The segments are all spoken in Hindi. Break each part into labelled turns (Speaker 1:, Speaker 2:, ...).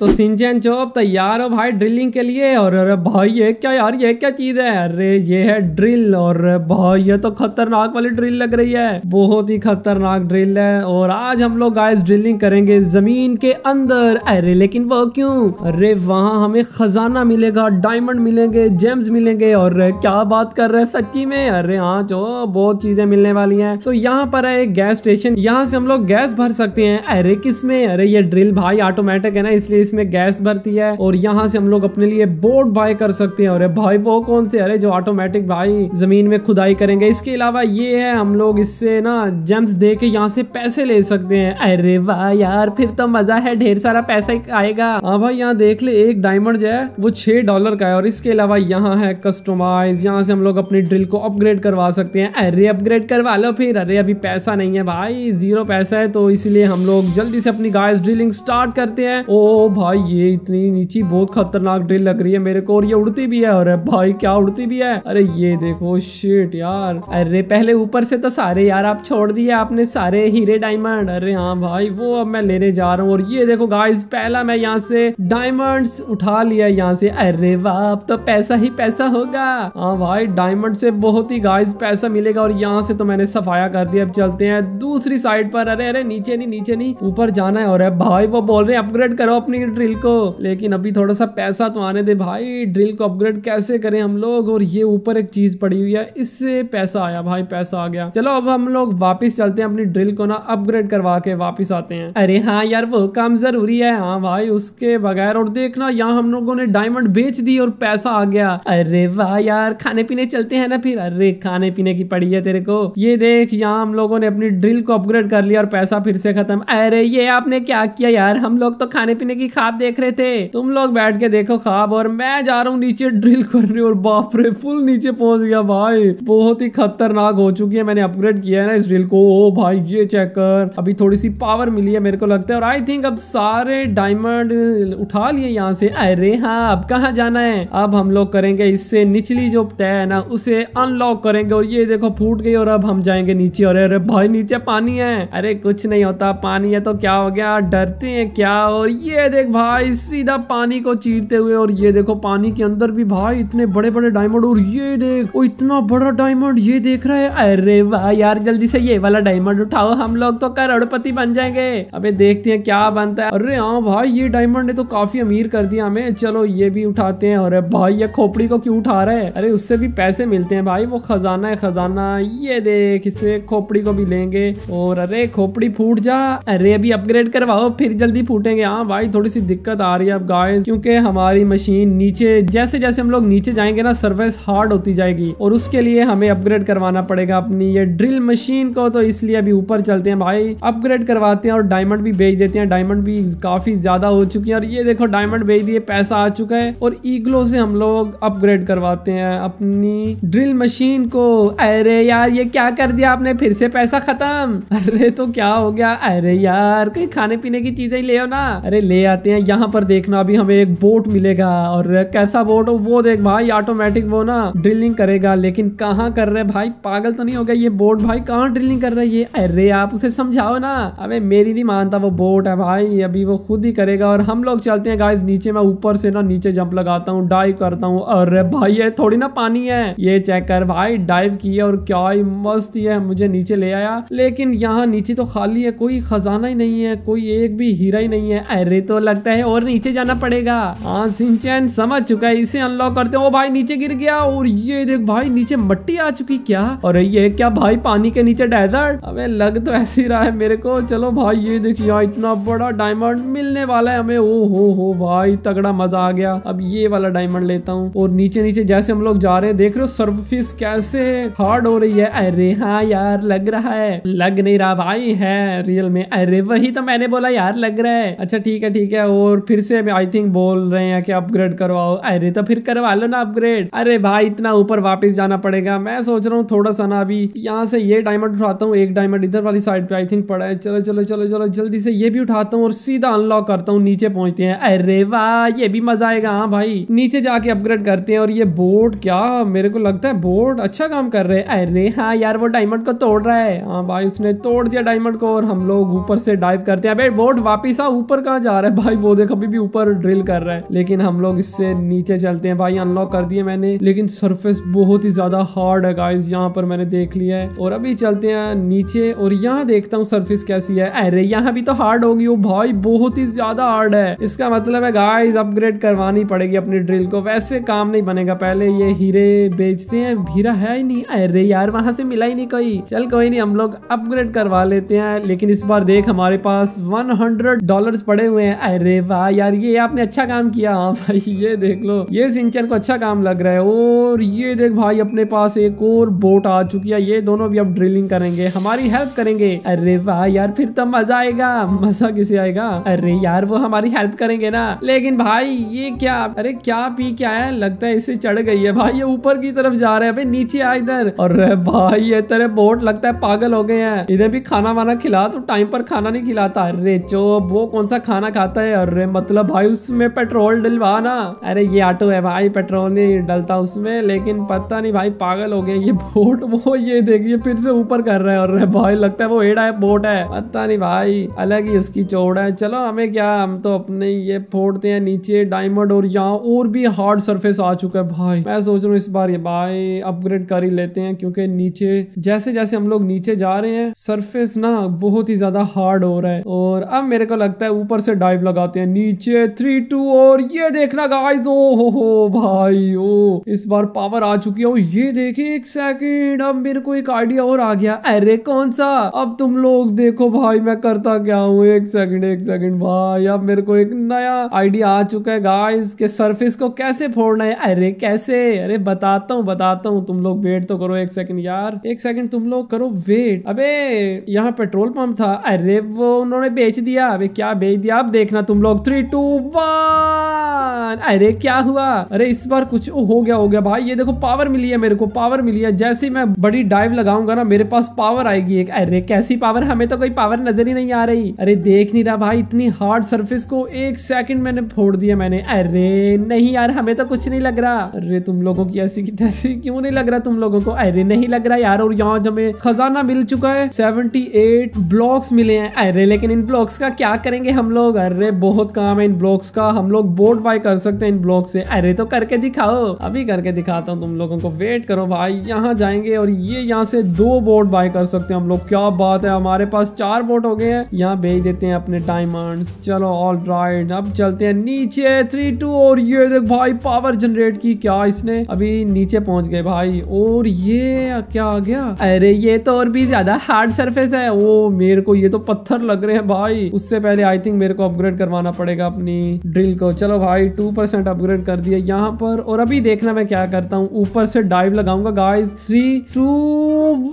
Speaker 1: तो सिंचन चौप तैयार हो भाई ड्रिलिंग के लिए और अरे भाई ये क्या यार, ये क्या चीज़ है? अरे ये है ड्रिल और भाई ये तो खतरनाक वाली ड्रिल लग रही है। बहुत ही खतरनाक ड्रिल है और आज हम लोग गाइस ड्रिलिंग करेंगे ज़मीन के अंदर। अरे लेकिन वो क्यों? अरे वहाँ हमें खजाना मिलेगा डायमंड मिलेंगे जेम्स मिलेंगे और क्या बात कर रहे हैं सच्ची में? अरे हाँ जो, बहुत चीज़ें मिलने वाली है। तो यहाँ पर है एक गैस स्टेशन यहाँ से हम लोग गैस भर सकते हैं। अरे किसमें? अरे ये ड्रिल भाई ऑटोमेटिक है ना, इसलिए इसमें गैस भरती है और यहाँ से हम लोग अपने लिए बोट बाय कर सकते हैं। अरे भाई, वो कौन से? अरे जो ऑटोमेटिक भाई ज़मीन में खुदाई करेंगे। इसके अलावा ये है, हम लोग इससे ना जेम्स दे के यहाँ से पैसे ले सकते हैं। अरे वाह यार, फिर तो मज़ा है। ढेर सारा पैसा आएगा। हाँ भाई, यहाँ देख ले, एक डायमंड जो है, वो छह डॉलर का है। और इसके अलावा यहाँ है कस्टमाइज यहाँ से हम लोग अपनी ड्रिल को अपग्रेड करवा सकते हैं। अरे अपग्रेड करवा लो फिर। अरे अभी पैसा नहीं है भाई ज़ीरो पैसा है तो इसलिए हम लोग जल्दी से अपनी गाय ड्रिलिंग स्टार्ट करते हैं। ओ भाई, ये इतनी नीची, बहुत खतरनाक ड्रिल लग रही है मेरे को और ये उड़ती भी है। अरे भाई, क्या उड़ती भी है? अरे ये देखो शिट यार। अरे पहले ऊपर से तो सारे यार आप छोड़ दिए आपने, सारे हीरे डायमंड अरे हाँ भाई, वो अब मैं लेने जा रहा हूँ और ये देखो गाइस पहला मैं यहाँ से डायमंड्स उठा लिया यहाँ से। अरे वाह, अब तो पैसा ही पैसा होगा। हाँ भाई डायमंड से बहुत ही गाइस पैसा मिलेगा और यहाँ से तो मैंने सफाया कर दिया। अब चलते हैं दूसरी साइड पर। अरे अरे नीचे नहीं नीचे नहीं, ऊपर जाना है। और भाई, वो बोल रहे हैं अपग्रेड करो अपनी ड्रिल को। लेकिन अभी थोड़ा सा पैसा तो आने दे भाई। ड्रिल को अपग्रेड कैसे करें हम लोग? और ये ऊपर एक चीज़ पड़ी हुई है। इससे पैसा आया भाई, पैसा आ गया। चलो अब हम लोग वापिस चलते हैं अपनी ड्रिल को ना अपग्रेड करवा के वापिस आते हैं। अरे हाँ यार, वो काम ज़रूरी है। हाँ भाई, उसके बगैर और देखना, यहाँ हम लोगों ने डायमंड बेच दी और पैसा आ गया। अरे वाह यार खाने पीने चलते हैं ना फिर। अरे खाने पीने की पड़ी है तेरे को। ये देख, यहाँ हम लोगों ने अपनी ड्रिल को अपग्रेड कर लिया और पैसा फिर से खत्म। अरे ये आपने क्या किया यार? हम लोग तो खाने पीने की खाब देख रहे थे। तुम लोग बैठ के देखो खाब, और मैं जा रहा हूँ नीचे ड्रिल करने, और बाप रे फुल नीचे पहुँच गया भाई। बहुत ही खतरनाक हो चुकी है, मैंने अपग्रेड किया है ना इस ड्रिल को। ओ भाई, ये चेक कर अभी थोड़ी सी पावर मिली है मेरे को लगता है, और आई थिंक अब सारे डायमंड उठा लिए यहाँ से। अरे हाँ अब कहाँ जाना है? अब हम लोग करेंगे इससे निचली जो तय है ना, उसे अनलॉक करेंगे, और ये देखो फूट गई, और अब हम जाएँगे नीचे। और अरे भाई, नीचे पानी है। अरे कुछ नहीं होता, पानी है तो क्या हो गया? डरते हैं क्या? और ये देख भाई, सीधा पानी को चीरते हुए और ये देखो पानी के अंदर भी भाई इतने बड़े बड़े डायमंड और ये देख, ओ इतना बड़ा डायमंड ये देख रहा है। अरे वाह यार, जल्दी से ये वाला डायमंड उठाओ, हम लोग तो करोड़पति बन जाएँगे। अबे देखते हैं क्या बनता है। अरे हाँ भाई, ये डायमंड ने तो काफ़ी अमीर कर दिया हमें। चलो ये भी उठाते हैं। अरे भाई, ये खोपड़ी को क्यों उठा रहे हैं? अरे उससे भी पैसे मिलते हैं भाई, वो खजाना है, खजाना। ये देख, इसे खोपड़ी को भी लेंगे। और अरे खोपड़ी फूट जा। अरे अभी अपग्रेड करवाओ, फिर जल्दी फूटेंगे। हाँ भाई, थोड़ी सी दिक्कत आ रही है अब गाय क्योंकि हमारी मशीन नीचे, जैसे जैसे हम लोग नीचे जाएँगे ना सर्विस हार्ड होती जाएगी। और उसके लिए हमें अपग्रेड करवाना पड़ेगा अपनी ये ड्रिल मशीन को तो इसलिए अभी ऊपर चलते हैं भाई। अपग्रेड करवाते हैं और डायमंड भी बेच देते हैं। डायमंड भी काफ़ी ज़्यादा हो चुकी है। और ये देखो डायमंड बेच दिए, पैसा आ चुका है। और ईगलो से हम लोग अपग्रेड करवाते हैं अपनी ड्रिल मशीन को। अरे यार, ये क्या कर दिया आपने? फिर से पैसा खत्म। अरे तो क्या हो गया? अरे यार कहीं खाने पीने की चीज़ें ले ना। अरे ले आते हैं, यहाँ पर देखना अभी हमें एक बोट मिलेगा। और कैसा बोट हो, वो देख भाई ऑटोमेटिक वो ना ड्रिलिंग करेगा। लेकिन कहाँ कर रहे भाई? पागल तो नहीं हो गया ये बोट भाई? कहाँ ड्रिलिंग कर रहा है अरे आप उसे समझाओ ना। अबे मेरी नहीं मानता वो बोट है भाई। अभी वो खुद ही करेगा। और हम लोग चलते हैं गाइस नीचे मैं ऊपर से ना नीचे जंप लगाता हूँ डाइव करता हूँ। अरे भाई, ये थोड़ी ना पानी है। ये चेक कर भाई डाइव किया और क्या ही मस्त है, मुझे नीचे ले आया। लेकिन यहाँ नीचे तो खाली है, कोई खजाना ही नहीं है, कोई एक भी हीरा ही नहीं है। अरे तो लगता है और नीचे जाना पड़ेगा। हाँ सिंचन समझ चुका है, इसे अनलॉक करते हो। भाई, नीचे गिर गया और ये देख भाई, नीचे मट्टी आ चुकी क्या? और ये क्या भाई, पानी के नीचे डेजर्ट अबे, लग तो ऐसे ही रहा है मेरे को। चलो भाई, ये देखिए, यहाँ इतना बड़ा डायमंड मिलने वाला है हमें। ओ हो हो भाई, तगड़ा मज़ा आ गया। अब ये वाला डायमंड लेता हूँ। और नीचे नीचे जैसे हम लोग जा रहे हैं, देख रहे हो सर्फिस कैसे हार्ड हो रही है। अरे हाँ यार, लग रहा है। लग नहीं रहा भाई, है रियल में। अरे वही तो मैंने बोला, यार लग रहा है। अच्छा ठीक है ठीक है। और फिर से आई थिंक बोल रहे हैं कि अपग्रेड करवाओ। अरे तो फिर करवा लो ना अपग्रेड अरे भाई, इतना ऊपर वापस जाना पड़ेगा। मैं सोच रहा हूँ थोड़ा सा ना अभी यहाँ से ये डायमंड उठाता हूँ, एक डायमंड इधर वाली साइड पे आई थिंक पड़ा है। चलो चलो चलो चलो, जल्दी से ये भी उठाता हूँ और सीधा अनलॉक करता हूँ, नीचे पहुँचते हैं। अरे वाह, ये भी मज़ा आएगा। हाँ भाई, नीचे जाके अपग्रेड करते हैं और ये बोर्ड क्या? मेरे को लगता है बोर्ड अच्छा काम कर रहे हैं। अरे हाँ यार, वो डायमंड को तोड़ रहा है। हाँ भाई, उसने तोड़ दिया डायमंड को और हम लोग ऊपर से डाइव करते हैं। बोर्ड वापिस आ, ऊपर कहाँ जा रहा है? भाई, वो देख, अभी भी ऊपर ड्रिल कर रहा है। लेकिन हम लोग इससे नीचे चलते हैं। भाई अनलॉक कर दिए मैंने। लेकिन सरफेस बहुत ही ज़्यादा हार्ड है गाइस यहाँ पर मैंने देख लिया है। और अभी चलते हैं नीचे। और यहाँ देखता हूँ सरफेस कैसी है। अरे, यहाँ भी तो हार्ड होगी। वो भाई, बहुत ही ज़्यादा हार्ड है। इसका मतलब है गाइस अपग्रेड करवानी पड़ेगी अपनी ड्रिल को। वैसे काम नहीं बनेगा। पहले ये हीरे बेचते हैं। हीरा है ही नहीं। अरे यार, वहाँ से मिला ही नहीं कोई। चल, कोई नहीं, हम लोग अपग्रेड करवा लेते हैं। लेकिन इस बार देख, हमारे पास 100 डॉलर्स पड़े हुए हैं। अरे वाह यार, ये आपने अच्छा काम किया। हाँ भाई, ये देख लो। ये सिंचन को अच्छा काम लग रहा है। और ये देख भाई, अपने पास एक और बोट आ चुकी है। ये दोनों भी अब ड्रिलिंग करेंगे। हमारी हेल्प करेंगे। अरे वाह यार, फिर तो मज़ा आएगा। मज़ा किसे आएगा? अरे यार, वो हमारी हेल्प करेंगे ना। लेकिन भाई, ये क्या? अरे क्या पी क्या है लगता है इसे चढ़ गई है। भाई, ये ऊपर की तरफ़ जा रहे हैं। भाई, नीचे आ इधर। और भाई, ये तेरे बोट लगता है पागल हो गए हैं। इधर भी खाना वाना खिला तो टाइम पर खाना नहीं खिलाता। अरे चो वो कौन सा खाना खाता है अरे मतलब भाई, उसमें पेट्रोल डलवा ना अरे, ये ऑटो है भाई, पेट्रोल नहीं डलता उसमें, लेकिन पता नहीं भाई, पागल हो गए ये बोट। वो ये देखिए, फिर से ऊपर कर रहे हैं भाई, लगता है वो एड़ा है, बोट है। पता नहीं भाई, अलग ही उसकी चौड़ है। चलो, हमें क्या, हम तो अपने ये फोड़ते हैं नीचे डायमंड, और यहाँ और भी हार्ड सरफेस आ चुका है भाई। मैं सोच रहा हूँ इस बार ये भाई अपग्रेड कर ही लेते हैं, क्योंकि नीचे जैसे जैसे हम लोग नीचे जा रहे हैं सरफेस ना बहुत ही ज़्यादा हार्ड हो रहा है। और अब मेरे को लगता है ऊपर से डाइव लगाते हैं नीचे थ्री टू और ये देखना गाइस ओ हो हो भाई ओ इस बार पावर आ चुकी है। ये देखिए, एक सेकंड अब मेरे को एक आइडिया और आ गया। अरे कौन सा? अब तुम लोग देखो भाई, मैं करता क्या हूँ? एक सेकंड एक सेकंड भाई, अब मेरे को एक नया आइडिया आ चुका है गाइस के सरफेस को कैसे फोड़ना है? अरे कैसे? अरे बताता हूँ बताता हूँ। तुम लोग वेट तो करो एक सेकंड यार। एक सेकंड तुम लोग करो वेट अबे, यहाँ पेट्रोल पंप था। अरे वो उन्होंने बेच दिया। अबे क्या बेच दिया? अब देखना तुम लोग? थ्री टू वन अरे, क्या हुआ? अरे, इस बार कुछ हो गया हो गया भाई। ये देखो पावर मिली है मेरे को पावर मिली है। जैसे ही मैं बड़ी डाइव लगाऊँगा ना, मेरे पास पावर आएगी एक। अरे, कैसी पावर हमें तो कोई पावर नज़र ही नहीं आ रही। अरे, देख नहीं रहा भाई, इतनी हार्ड सरफेस को एक सेकंड मैंने फोड़ दिया मैंने। अरे, नहीं यार, हमें तो कुछ नहीं लग रहा। अरे, तुम लोगों की ऐसी की तैसी क्यों नहीं लग रहा तुम लोगों को? अरे, नहीं लग रहा यार, और यहाँ हमें खजाना मिल चुका है 78 ब्लॉक्स मिले हैं। अरे, लेकिन इन ब्लॉक्स का क्या करेंगे हम लोग? अरे बहुत काम है इन ब्लॉक्स का। हम लोग बोर्ड बाय कर सकते हैं इन ब्लॉक से। अरे तो करके दिखाओ। अभी करके दिखाता हूँ तुम लोगों को। वेट करो भाई, यहाँ जाएँगे और ये यहाँ से दो बोट बाय कर सकते हैं हम लोग। क्या बात है, हमारे पास चार बोट हो गए हैं। यहाँ भेज देते हैं अपने डायमंड्स चलो ऑल राइट अब चलते हैं नीचे। थ्री टू और ये देख भाई पावर जनरेट की क्या इसने। अभी नीचे पहुँच गए भाई। और ये क्या आ गया? अरे ये तो और भी ज़्यादा हार्ड सरफेस है। वो मेरे को ये तो पत्थर लग रहे हैं भाई। उससे पहले आई थिंक मेरे को अपग्रेड करवाना पड़ेगा अपनी ड्रिल को। चलो भाई टू परसेंट अपग्रेड कर दिया यहाँ पर। और अभी देखना मैं क्या करता हूँ। ऊपर से डाइव लगाऊँगा गाइस थ्री टू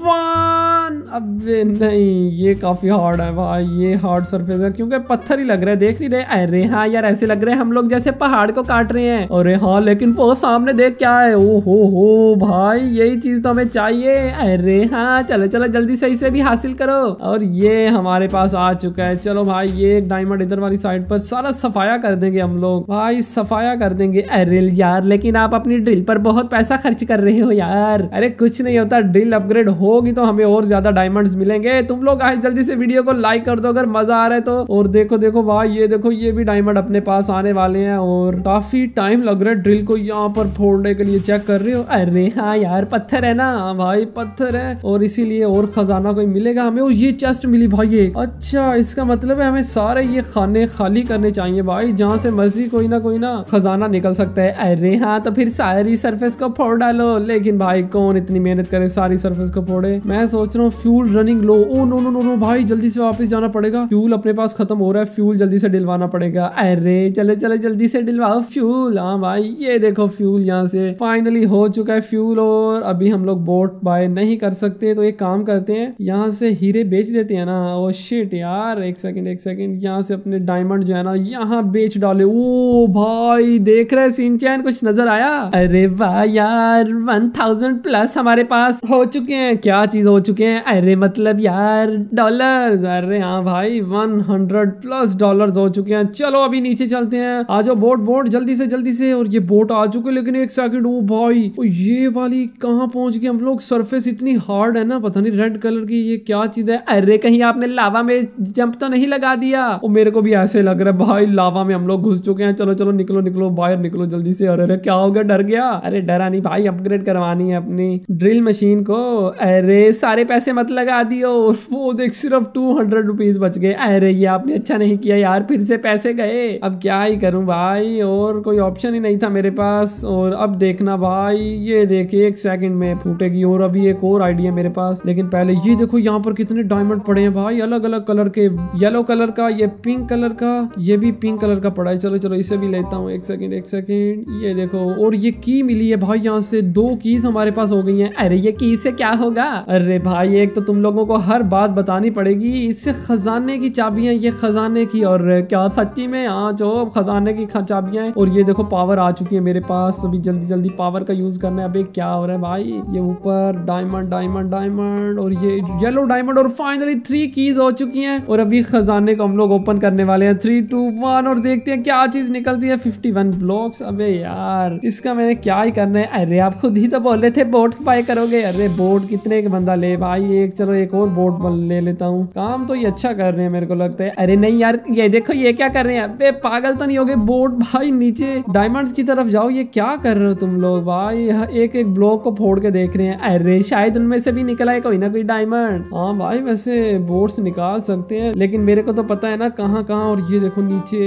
Speaker 1: वन अबे नहीं, ये काफ़ी हार्ड है भाई। ये हार्ड सरफेस है, क्योंकि पत्थर ही लग रहा है। देख नहीं रहे? अरे हाँ यार, ऐसे लग रहे हैं हम लोग जैसे पहाड़ को काट रहे हैं। अरे हाँ लेकिन वो सामने देख क्या है? ओ हो हो भाई, यही चीज़ तो हमें चाहिए। अरे हाँ चलो चलो, जल्दी सही से भी हासिल करो। और ये हमारे पास आ चुका है। चलो भाई, ये एक डायमंड इधर वाली पर सारा सफाया कर देंगे हम लोग। भाई, सफाया कर देंगे। अरे यार, लेकिन आप अपनी ड्रिल पर बहुत पैसा खर्च कर रहे हो यार। अरे कुछ नहीं होता ड्रिल अपग्रेड होगी तो हमें और ज़्यादा डायमंड्स मिलेंगे। तुम लोग आज जल्दी से वीडियो को लाइक कर दो, अगर मज़ा आ रहा है तो। और देखो देखो भाई, ये देखो, ये भी डायमंड अपने पास आने वाले हैं और काफ़ी टाइम लग रहा है ड्रिल को यहाँ पर फोड़ने के लिए। चेक कर रहे हो? अरे हाँ यार, पत्थर है ना। भाई, पत्थर है। और इसीलिए और खजाना कोई मिलेगा हमें। और ये चेस्ट मिली भाई ये अच्छा इसका मतलब है हमें सारे ये खाने खाली करने चाहिए भाई, जहाँ से मर्ज़ी कोई ना कोई ना खजाना निकल सकता है। अरे हाँ तो फिर सारी सरफेस को फोड़ डालो। लेकिन भाई, कौन इतनी मेहनत करे सारी सरफेस को फोड़े? मैं सोच रहा हूँ fuel running low oh no no no no भाई, जल्दी से वापस जाना पड़ेगा। फ्यूल अपने पास खत्म हो रहा है फ्यूल जल्दी से डिलवाना पड़ेगा। अरे, चले चले, जल्दी से डिलवाओ फ्यूल हाँ भाई, ये देखो फ्यूल यहाँ से फाइनली हो चुका है फ्यूल और अभी हम लोग बोट बाय नहीं कर सकते। तो एक काम करते हैं, यहाँ से हीरे बेच देते हैं ना। ओ शिट यार, एक सेकंड एक सेकंड यहाँ से अपने डायमंड जो है ना, यहाँ बेच डाले। ओ भाई, देख रहे सीन चैन कुछ नज़र आया? अरे वाह यार वन थाउज़ेंड प्लस हमारे पास हो चुके हैं। क्या चीज़ हो चुके हैं? अरे मतलब यार डॉलर अरे हाँ भाई वन हंड्रेड प्लस डॉलर हो चुके हैं। चलो अभी नीचे चलते हैं। आ जाओ बोट बोट जल्दी से जल्दी से। और ये बोट आ चुके लेकिन एक सेकंड ओ भाई, ओ ये वाली कहाँ पहुँच गए हम लोग? सरफेस इतनी हार्ड है ना, पता नहीं रेड कलर की ये क्या चीज़ है। अरे कहीं आपने लावा में जंप तो नहीं लगा दिया? वो मेरे को भी ऐसे लग रहा है, भाई, लावा में हम लोग घुस चुके हैं। चलो चलो, निकलो निकलो, बाहर निकलो, जल्दी से। अरे अरे, क्या हो गया? डर गया? अरे, डरा नहीं, भाई अपग्रेड करवानी है अपनी ड्रिल मशीन को। अरे, सारे पैसे मत लगा दियो। वो देख, सिर्फ़ टू हंड्रेड रुपीज़ बच गए। अरे, ये आपने अच्छा नहीं किया यार, फिर से पैसे गए। अब क्या ही करूँ भाई, और कोई ऑप्शन ही नहीं था मेरे पास। और अब देखना भाई, ये देखिए, एक सेकंड में फूटेगी। और अभी एक और आइडिया मेरे पास। लेकिन पहले ये देखो, यहाँ पर कितने डायमंड पड़े हैं भाई। अलग अलग कलर के येलो कलर का, ये पिंक कलर का ये भी पिंक कलर का पड़ा है चलो चलो, इसे भी लेता हूँ। एक सेकेंड एक सेकंड ये देखो, और ये की मिली है भाई यहाँ से। दो कीज हमारे पास हो गई हैं। अरे, ये की से क्या होगा? अरे भाई, एक तो तुम लोगों को हर बात बतानी पड़ेगी। इससे खजाने की चाबियाँ ये खजाने की। और क्या सच्ची में? हाँ जो खजाने की चाबियाँ और ये देखो पावर आ चुकी है मेरे पास। अभी जल्दी जल्दी पावर का यूज़ करना है। अभी क्या हो रहा है भाई? ये ऊपर डायमंड डायमंड डायमंड और ये येलो डायमंड और फाइनली थ्री कीज हो चुकी है। और अभी खजाने को हम लोग ओपन करने वाले हैं। थ्री टू वन और देखते हैं क्या चीज़ निकलती है। फिफ्टी वन ब्लॉक्स अबे यार, इसका मैंने क्या ही करना है? अरे, आप खुद ही तो बोल रहे थे बोट बाय करोगे। अरे बोट कितने का बंदा ले भाई? एक, चलो एक और बोट ले लेता हूँ। काम तो ये अच्छा कर रहे हैं मेरे को लगता है। अरे नहीं यार, ये देखो, ये क्या कर रहे हैं? अबे, पागल तो नहीं हो गए। बोट भाई, नीचे डायमंड्स की तरफ़ जाओ। ये क्या कर रहे हो तुम लोग भाई? एक एक ब्लॉक को फोड़ के देख रहे हैं। अरे, शायद उनमें से भी निकला है कोई ना कोई डायमंड हाँ भाई, वैसे बोर्ड्स निकाल सकते हैं, लेकिन मेरे को तो पता है ना कहाँ कहाँ और ये देखो नीचे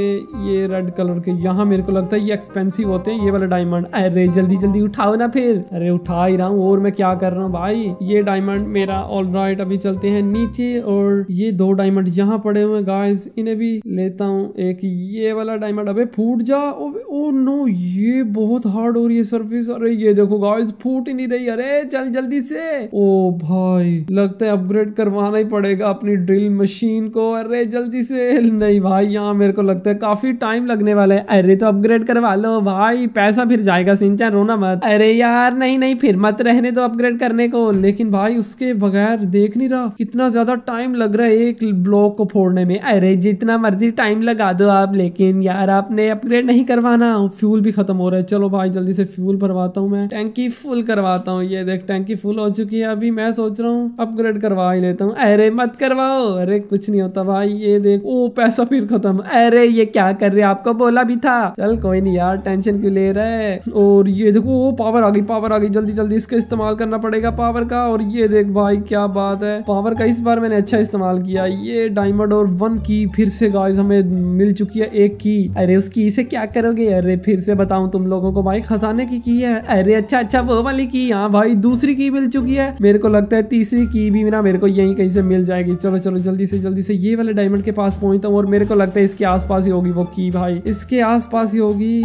Speaker 1: ये रेड कलर के यहाँ मेरे को लगता है ये एक्सपेंसिव होते हैं ये वाले डायमंड अरे जल्दी जल्दी उठाओ ना फिर। अरे उठा ही रहा हूँ और मैं क्या कर रहा हूँ भाई? ये डायमंड मेरा ऑल राइट अभी चलते हैं नीचे और ये दो डायमंड यहाँ पड़े हुए गाइस इन्हें भी लेता हूँ एक। ये वाला डायमंड अबे फूट जा। ओ, ओ नो ये बहुत हार्ड हो रही है सर्फिस अरे ये देखो गाइस फूट ही नहीं रही। अरे चल जल्दी से। ओ भाई लगता है अपग्रेड करवाना ही पड़ेगा अपनी ड्रिल मशीन को। अरे जल्दी से। नहीं भाई यहाँ मेरे को लगता है काफ़ी टाइम लगने वाला है। अरे तो अपग्रेड करवा लो। भाई, पैसा फिर जाएगा सिंचा रोना मत। अरे यार, नहीं नहीं, फिर मत रहने दो अपग्रेड करने को। लेकिन भाई, उसके बगैर देख नहीं रहा। कितना ज़्यादा टाइम लग रहा है एक ब्लॉक को फोड़ने में। अरे, जितना मर्ज़ी टाइम लगा दो आप, लेकिन यार, आपने अपग्रेड नहीं करवाना। फ्यूल भी खत्म हो रहा है। चलो भाई, जल्दी से फ्यूल भरवाता हूँ मैं। टैंकी फुल करवाता हूँ। ये देख टैंकी फुल हो चुकी है। अभी मैं सोच रहा हूँ अपग्रेड करवा ही लेता हूँ। अरे, मत करवाओ। अरे, कुछ नहीं होता भाई। ये देख, ओ, पैसा फिर खत्म। अरे, ये क्या कर रहे आपको बोला भी था। चल, कोई नहीं यार टेंशन क्यों ले रहा है? और ये देखो, ओ पावर आ गई पावर आ गई। जल्दी जल्दी इसका इस्तेमाल करना पड़ेगा पावर का। और ये देख भाई, क्या बात है। पावर का इस बार मैंने अच्छा इस्तेमाल किया। ये डायमंड और वन की फिर से गाइस हमें मिल चुकी है एक की। अरे उस की से क्या करोगे? अरे, फिर से बताऊँ तुम लोगों को भाई, खजाने की की है। अरे अच्छा अच्छा वो वाली की। हाँ भाई, दूसरी की मिल चुकी है। मेरे को लगता है तीसरी की भी ना मेरे को यही कहीं से मिल जाएगी। चलो चलो, जल्दी से जल्दी से ये वाले डायमंड के पास पहुँचता हूँ और मेरे को लगता है इसके आसपास ही होगी वो की भाई। इसके आसपास ही होगी।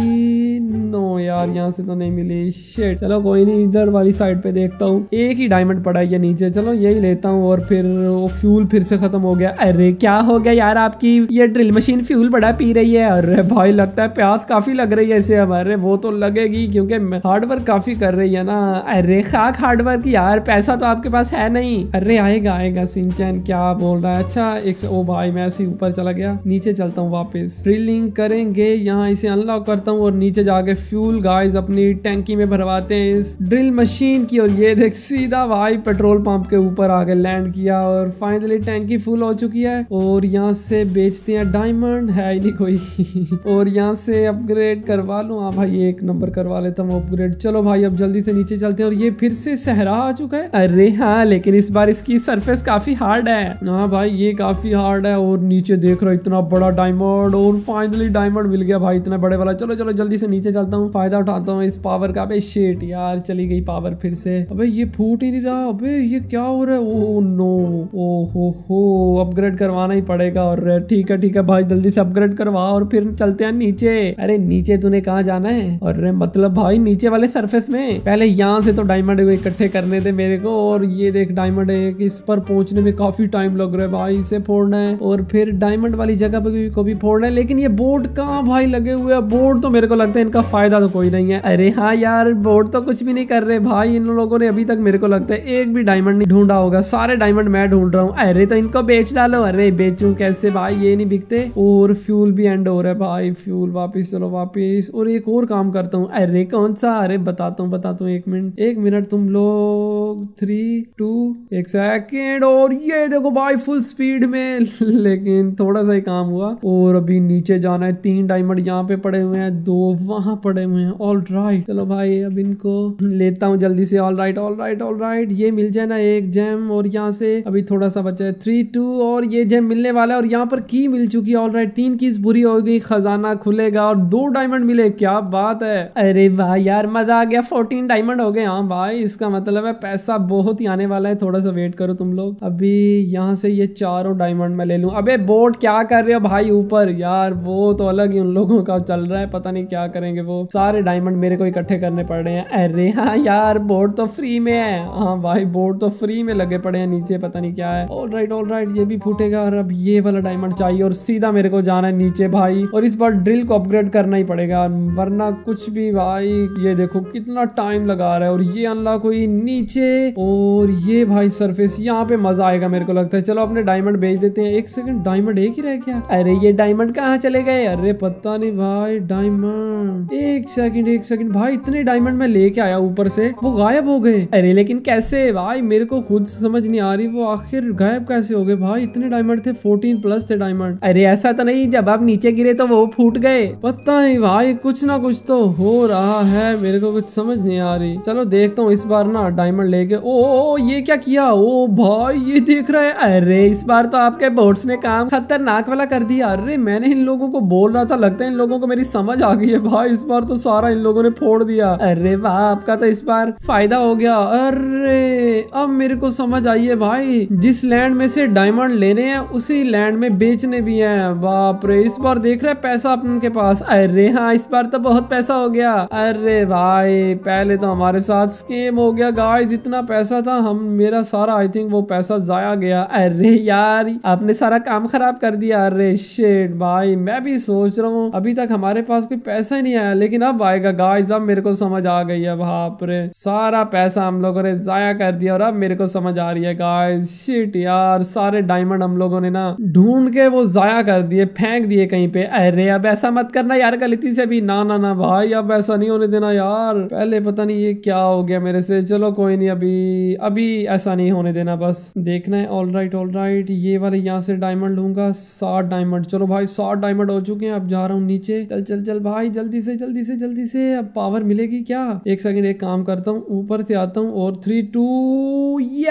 Speaker 1: नो यार, यहाँ से तो नहीं मिली। शेट चलो, कोई नहीं, इधर वाली साइड पे देखता हूँ। एक ही डायमंड पड़ा है ये नीचे। चलो, यही लेता हूँ और फिर वो फ्यूल फिर से खत्म हो गया। अरे, क्या हो गया यार आपकी? ये ड्रिल मशीन फ्यूल बड़ा पी रही है। अरे भाई, लगता है प्यास काफ़ी लग रही है इसे। हमारे वो तो लगेगी, क्योंकि हार्डवर्क काफ़ी कर रही है ना। अरे, खाक हार्डवर्क यार, पैसा तो आपके पास है नहीं। अरे, आएगा आएगा सिंचन क्या बोल रहा है? अच्छा एक ओ भाई, मैं ऐसे ऊपर चला गया। नीचे चलता हूँ वापस। ड्रिलिंग करेंगे, यहाँ इसे अनलॉक करता हूँ और नीचे जाके फ्यूल गाइस अपनी टैंकी में भरवाते हैं इस ड्रिल मशीन की। और ये देख, सीधा भाई पेट्रोल पंप के ऊपर आके लैंड किया और फाइनली टैंकी फुल हो चुकी है। और यहाँ से बेचते हैं डायमंड है ही नहीं कोई। और यहाँ से अपग्रेड करवा लूँ। हाँ भाई, एक नंबर करवा लेता हूँ अपग्रेड चलो भाई, अब जल्दी से नीचे चलते हैं और ये फिर से सहरा आ चुका है। अरे हाँ लेकिन इस बार इसकी सरफेस काफ़ी हार्ड है। हाँ भाई, ये काफ़ी हार्ड है और नीचे देख रहा इतना डायमंड और फाइनली डायमंड मिल गया भाई, इतना बड़े वाला। चलो चलो, जल्दी से नीचे चलता हूँ, फ़ायदा उठाता हूँ इस पावर का। अबे शेट यार, चली गई पावर फिर से। अबे ये फूट ही नहीं रहा। अबे ये क्या हो रहा है? ओ नो ओ हो हो अपग्रेड करवाना ही पड़ेगा। और ठीक है ठीक है भाई, जल्दी से अपग्रेड करवा और फिर चलते हैं नीचे। अरे नीचे तूने कहा जाना है? और मतलब भाई, नीचे वाले सरफेस में। पहले यहाँ से तो डायमंड इकट्ठे करने थे मेरे को। और ये देख डायमंड है इस पर पहुँचने में काफ़ी टाइम लग रहा है भाई, इसे फोड़ना है। और फिर डायमंड वाली जगह पे को भी फोड़ना है लेकिन ये बोर्ड कहाँ भाई लगे हुए हैं? बोर्ड तो मेरे को लगता है इनका फ़ायदा तो कोई नहीं है। अरे हाँ यार, बोर्ड तो कुछ भी नहीं कर रहे भाई। इन लोगों ने अभी तक मेरे को लगता है एक भी डायमंड नहीं ढूंढा होगा। सारे डायमंड मैं ढूंढ रहा हूँ। अरे तो इनको बेच डालो। अरे बेचू कैसे भाई? ये नहीं बिकते। और फ्यूल भी एंड हो रहा है भाई। फ्यूल वापिस, चलो वापिस। और एक और काम करता हूँ। अरे कौन सा? अरे बताता हूँ बताता हूँ। एक मिनट एक मिनट। तुम लोग थ्री टू एक सेकेंड और ये देखो भाई फुल स्पीड में। लेकिन थोड़ा सा ही काम हुआ और अभी नीचे जाना है। तीन डायमंड यहाँ पे पड़े हुए हैं, दो वहाँ पड़े हुए हैं। ऑल राइट चलो भाई, अब इनको लेता हूँ जल्दी से। All right all right all right ये मिल जाए ना एक जेम और यहाँ से। अभी थोड़ा सा बचा है। थ्री टू और ये जेम मिलने वाला है और यहाँ पर की मिल चुकी है। ऑल राइट तीन कीज बुरी हो गई, खजाना खुलेगा और दो डायमंड मिले। क्या बात है? अरे वाह यार, मज़ा आ गया। फोर्टीन डायमंड हो गए। हाँ भाई, इसका मतलब है पैसा बहुत ही आने वाला है। थोड़ा सा वेट करो तुम लोग। अभी यहाँ से ये चारों डायमंड मैं ले लू। अबे बोट क्या कर रहे हो? भाई ऊपर, यार, वो तो अलग ही उन लोगों का चल रहा है, पता नहीं क्या करेंगे वो। सारे डायमंड मेरे को इकट्ठे करने पड़ रहे हैं। अरे हाँ यार बोर्ड तो फ्री में है। हाँ भाई बोर्ड तो फ्री में लगे पड़े हैं नीचे, पता नहीं क्या है। ऑल राइट ऑल राइट ये भी फूटेगा और अब ये वाला डायमंड चाहिए और सीधा मेरे को जाना है नीचे भाई। और इस बार ड्रिल को अपग्रेड करना ही पड़ेगा, वरना कुछ भी भाई, ये देखो कितना टाइम लगा रहा है। और ये अनलॉक हुई नीचे, और ये भाई सरफेस यहाँ पे मज़ा आएगा मेरे को लगता है। चलो अपने डायमंड भेज देते हैं। एक सेकंड डायमंड एक ही रह गया। अरे ये डायमंड कहाँ चले गए? अरे पता नहीं भाई डायमंड एक सेकंड एक सेकंड भाई इतने डायमंड मैं लेके आया ऊपर से वो गायब हो गए। अरे लेकिन कैसे? भाई मेरे को खुद समझ नहीं आ रही वो आखिर गायब कैसे हो गए? भाई इतने डायमंड थे फोर्टीन प्लस थे डायमंड अरे ऐसा तो नहीं जब आप नीचे गिरे तो वो फूट गए। पता नहीं भाई कुछ ना कुछ तो हो रहा है मेरे को कुछ समझ नहीं आ रही। चलो देखता हूँ इस बार ना डायमंड लेके। ओ, ये क्या किया? ओ भाई ये देख रहा है। अरे इस बार तो आपके बोट्स ने काम खतरनाक वाला कर दिया अरे मैंने इन लोगों को बोल रहा था, लगता है इन लोगों को मेरी समझ आ गई है भाई, इस बार तो सारा इन लोगों ने फोड़ दिया। अरे वाह, आपका तो इस बार फ़ायदा हो गया। अरे, अब मेरे को समझ आई है भाई, जिस लैंड में से डायमंड लेने हैं, उसी लैंड में बेचने भी हैं। बाप रे, इस बार देख रहे पैसा अपने पास। अरे हाँ इस बार तो बहुत पैसा हो गया। अरे भाई, पहले तो हमारे साथ स्केम हो गया। गाइस इतना पैसा था, हम, मेरा सारा आई थिंक वो पैसा जाया गया। अरे यार, आपने सारा काम खराब कर दिया। अरे शेट भाई, मैं भी सोच रहा हूँ, अभी तक हमारे पास कोई पैसा ही नहीं आया, लेकिन अब आएगा गाइस अब मेरे को समझ आ गई है बाप रे सारा पैसा हम लोगों ने जाया कर दिया और अब मेरे को समझ आ रही है गाइस शिट यार, सारे डायमंड हम लोगों ने ना ढूंढ के वो जाया कर दिए, फेंक दिए कहीं पे। अरे, अब ऐसा मत करना यार, गलती से भी। ना ना ना, भाई, अब ऐसा नहीं होने देना यार। पहले पता नहीं ये क्या हो गया मेरे से। चलो, कोई नहीं, अभी अभी ऐसा नहीं होने देना, बस देखना है। ऑल राइट ऑल राइट ये वाले यहाँ से डायमंड लूँगा, साठ डायमंड चलो भाई साठ डायमंड हो चुके हैं। अब जा रहा हूँ नीचे। चल चल चल भाई, जल्दी से जल्दी से जल्दी से। अब पावर मिलेगी क्या? एक सेकंड एक काम करता हूँ। ऊपर से आता हूँ और थ्री टू ये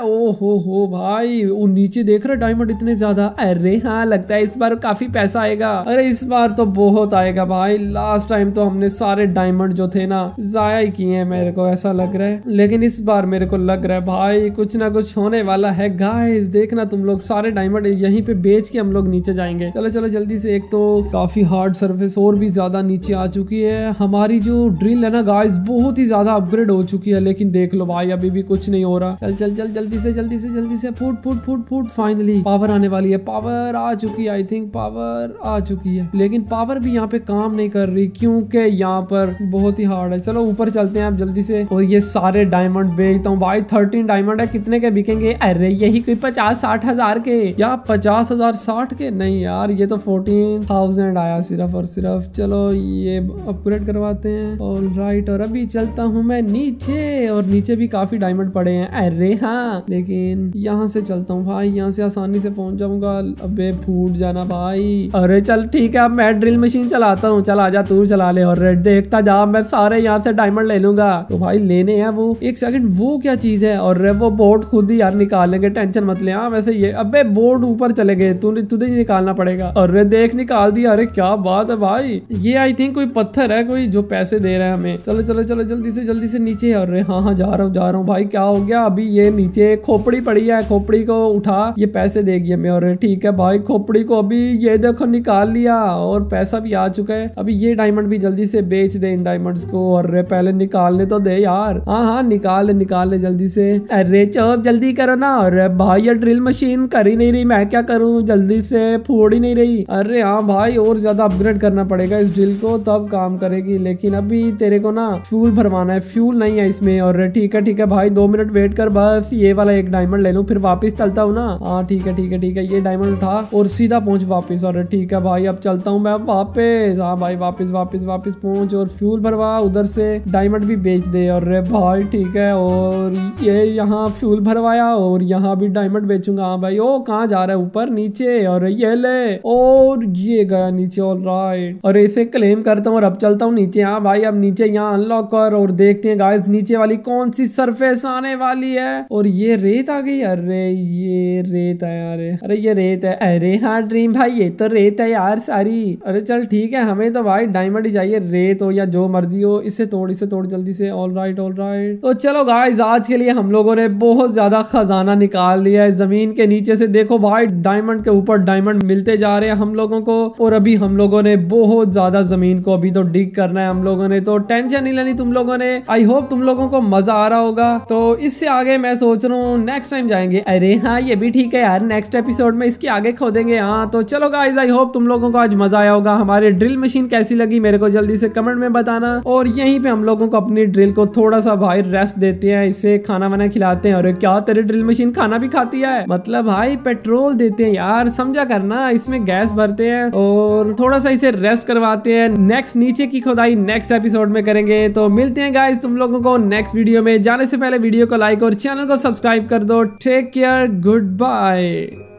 Speaker 1: ओ हो हो भाई, वो नीचे देख रहा डायमंड इतने ज़्यादा? अरे हाँ लगता है इस बार काफ़ी पैसा आएगा। अरे इस बार तो बहुत आएगा भाई। लास्ट टाइम तो हमने सारे डायमंड जो थे ना, जाया ही किए हैं मेरे को, ऐसा लग रहा है। लेकिन इस बार मेरे को लग रहा है भाई, कुछ ना कुछ होने वाला है। गाइस देखना तुम लोग, सारे डायमंड यहीं पे बेच के हम लोग नीचे जाएँगे। चलो चलो, जल्दी से एक तो काफ़ी हार्ड सर्फेस और भी ज़्यादा नीचे आ चुकी है। हमारी जो ड्रिल है ना गाइस बहुत ही ज़्यादा अपग्रेड हो चुकी है, लेकिन देख लो भाई, अभी भी कुछ नहीं हो रहा। चल चल चल, जल्दी से जल्दी से जल्दी से, फूट फूट फूट फूट फाइनली पावर आने वाली है। पावर आ चुकी है आई थिंक पावर आ चुकी है। लेकिन पावर भी यहाँ पे काम नहीं कर रही, क्योंकि यहाँ पर बहुत ही हार्ड है। चलो, ऊपर चलते हैं आप जल्दी से। और ये सारे डायमंड बेचता हूँ भाई थर्टीन डायमंड है। कितने के बिकेंगे? अरे, यही कोई पचास साठ हज़ार के। या पचास हज़ार, साठ के? नहीं यार, ये तो फोर्टीन थाउज़ेंड आया सिर्फ़ और सिर्फ़। चलो, ये अपग्रेड करवाते हैं। और राइट और अभी चलता हूँ मैं नीचे, और नीचे भी काफ़ी डायमंड पड़े हैं। अरे हाँ लेकिन यहाँ से चलता हूँ भाई, यहाँ से आसानी से पहुँच जाऊँगा। अबे, फूट जाना भाई। अरे चल, ठीक है, अब मैं ड्रिल मशीन चलाता हूँ। चल, आजा तू, चला ले। और देखता जा, मैं सारे यहाँ से डायमंड ले लूँगा। तो भाई, लेने हैं वो। एक सेकंड वो क्या चीज़ है? और वो बोर्ड खुद ही यार निकाल लेंगे टेंशन मत ले। हाँ वैसे ये, अबे बोर्ड ऊपर चले गए। तूने तुझे ही निकालना पड़ेगा। और देख, निकाल दिया। अरे क्या बात है भाई। ये आई थिंक कोई पत्थर है, कोई जो पैसे दे रहा है हमें। चलो चलो चलो, जल्दी से जल्दी से नीचे। अरे हाँ हाँ जा रहा हूँ, जा रहा हूँ। भाई, क्या हो गया? अभी ये नीचे खोपड़ी पड़ी है। खोपड़ी को उठा। ये पैसे देगी हमें। और ठीक है भाई, खोपड़ी को अभी ये देखो, निकाल लिया। और पैसा भी आ चुका है। अभी ये डायमंड भी जल्दी से बेच दे इन डायमंड्स को। और पहले निकालने तो दे यार। हाँ हाँ निकाल ले निकाल ले जल्दी से। अरे चौप, जल्दी करो ना। और भाई, ये ड्रिल मशीन कर ही नहीं रही। मैं क्या करूँ? जल्दी से फोड़ ही नहीं रही। अरे हाँ भाई, और ज़्यादा अपग्रेड करना पड़ेगा इस ड्रिल को, तब काम करेगी। लेकिन अभी तेरे को ना फ्यूल भरवाना है। फ्यूल नहीं है इसमें। और ठीक है ठीक है भाई, दो मिनट वेट कर, बस ये वाला एक डायमंड ले लू, फिर वापिस चलता हूँ ना। हाँ ठीक है ठीक है ठीक है, ये डायमंड उठा और सीधा पहुँच वापिस। और ठीक है भाई, अब चलता हूँ मैं अब वापिस। हाँ भाई, वापिस वापिस वापिस पहुँच और फ्यूल भरवा, उधर से डायमंड भी बेच दे। और भाई, ठीक है, और ये यहाँ फ्यूल भरवाया, और यहाँ भी डायमंड बेचूँगा। हाँ भाई, ओ, कहाँ जा रहा है? ऊपर, नीचे और ये ले। और ये गया नीचे ऑल राइट और ऐसे क्लेम करता हूँ और अब चलता हूँ नीचे। हाँ भाई, अब नीचे यहाँ अनलॉक कर और देखते हैं गाइस नीचे वाली कौन सी सरफेस आने वाली है। और ये रेत आ गई। अरे, ये रेत है यार। अरे, ये रेत है। अरे हाँ ड्रीम भाई, ये तो रेत है यार सारी। अरे, चल ठीक है, हमें तो भाई डायमंड ही चाहिए, रेत हो या जो मर्ज़ी हो, इसे तोड़ इसे तोड़ जल्दी से। ऑल राइट ऑल राइट तो चलो गाइस आज के लिए हम लोगों ने बहुत ज़्यादा खजाना निकाल लिया है। ज़मीन के नीचे से देखो भाई डायमंड के ऊपर डायमंड मिलते जा रहे हैं हम लोगों को। और अभी हम लोगों ने बहुत ज़्यादा ज़मीन को अभी तो डिग करना है हम लोगों ने। तो टेंशन नहीं लेनी तुम लोगों ने। आई होप तुम लोगों को मज़ा आ रहा होगा। तो इससे आगे मैं सोच रहा हूँ नेक्स्ट टाइम जाएँगे। अरे हाँ ये भी ठीक है यार। नेक्स्ट एपिसोड में इसके आगे खोदेंगे। हाँ तो चलो गाइज़ आई होप तुम लोगों को आज मज़ा आया होगा। हमारे ड्रिल मशीन कैसी लगी मेरे को जल्दी से कमेंट में बताना। और यहीं पे हम लोगों को अपनी ड्रिल को थोड़ा सा भाई रेस्ट देते हैं। इसे खाना वाना खिलाते हैं। और क्या तेरे ड्रिल मशीन खाना भी खाती है? मतलब भाई पेट्रोल देते हैं यार। समझा करना, इसमें गैस भरते हैं और थोड़ा सा इसे रेस्ट करवाते हैं। नेक्स्ट नीचे की खुदाई नेक्स्ट एपिसोड में करेंगे। तो मिलते हैं गाइज़ तुम लोगों को नेक्स्ट वीडियो में। जाने से पहले वीडियो को लाइक और चैनल को सब्सक्राइब कर दो। Take care good bye